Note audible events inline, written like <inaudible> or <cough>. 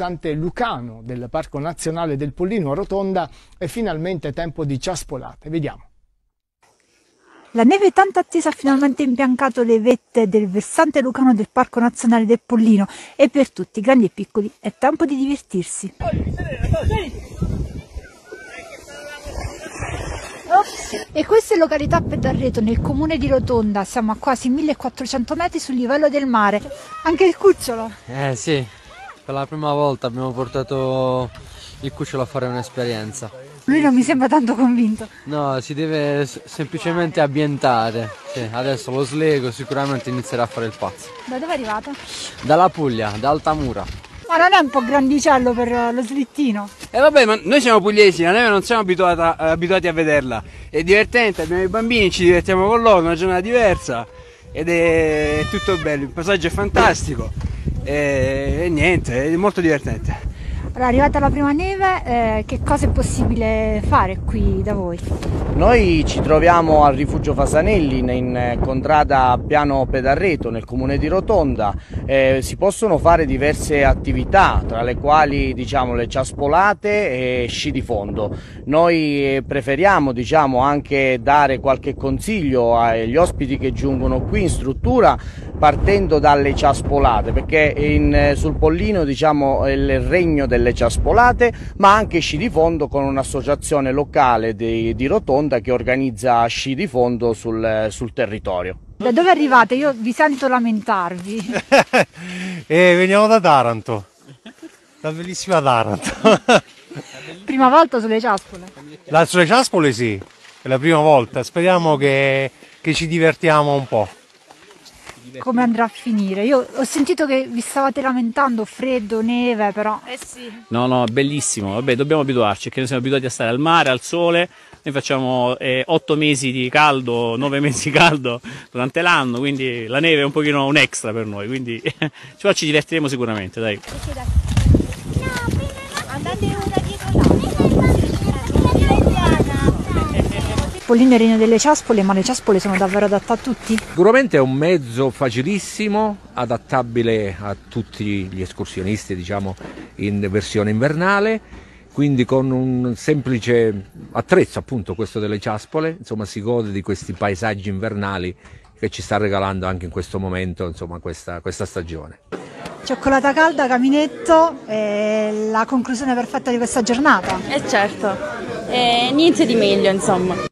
versante lucano del Parco Nazionale del Pollino a Rotonda è finalmente tempo di ciaspolate. Vediamo. La neve tanto attesa ha finalmente imbiancato le vette del versante lucano del Parco Nazionale del Pollino e per tutti, grandi e piccoli, è tempo di divertirsi. E questa è località Pedarreto nel comune di Rotonda, siamo a quasi 1400 metri sul livello del mare. Anche il cucciolo? Eh sì, per la prima volta abbiamo portato il cucciolo a fare un'esperienza. Lui non mi sembra tanto convinto. No, si deve semplicemente ambientare. Sì, adesso lo slego sicuramente inizierà a fare il pazzo. Da dove è arrivato? Dalla Puglia, da Altamura. Ma non è un po' grandicello per lo slittino? E eh vabbè, ma noi siamo pugliesi, la neve non siamo abituata, abituati a vederla. È divertente, abbiamo i bambini, ci divertiamo con loro, una giornata diversa ed è tutto bello, il passaggio è fantastico e, e niente, è molto divertente. Allora, arrivata la prima neve, eh, che cosa è possibile fare qui da voi? Noi ci troviamo al rifugio Fasanelli in contrada Piano Pedarreto nel comune di Rotonda. Eh, si possono fare diverse attività, tra le quali diciamo, le ciaspolate e sci di fondo. Noi preferiamo diciamo, anche dare qualche consiglio agli ospiti che giungono qui in struttura partendo dalle ciaspolate perché in, sul Pollino diciamo, è il regno delle ciaspolate ma anche sci di fondo con un'associazione locale di, di, Rotonda che organizza sci di fondo sul, sul territorio. Da dove arrivate? Io vi sento lamentarvi. <laughs> eh, veniamo da Taranto, da bellissima Taranto. <laughs> prima volta sulle ciaspole? La, sulle ciaspole sì, è la prima volta, speriamo che, che ci divertiamo un po' come andrà a finire. Io ho sentito che vi stavate lamentando, freddo, neve, però. Eh sì. No, no, bellissimo. Vabbè, dobbiamo abituarci, perché noi siamo abituati a stare al mare, al sole. Noi facciamo eh, 8 mesi di caldo, 9 <laughs> mesi di caldo durante l'anno, quindi la neve è un pochino un extra per noi, quindi <laughs> ci divertiremo sicuramente, dai. Pollino è il regno delle ciaspole, ma le ciaspole sono davvero adatte a tutti? Sicuramente è un mezzo facilissimo, adattabile a tutti gli escursionisti, diciamo, in versione invernale, quindi con un semplice attrezzo, appunto, questo delle ciaspole, insomma, si gode di questi paesaggi invernali che ci sta regalando anche in questo momento, insomma, questa, questa stagione. Cioccolata calda, caminetto, è la conclusione perfetta di questa giornata. Eh certo, eh, niente di meglio insomma.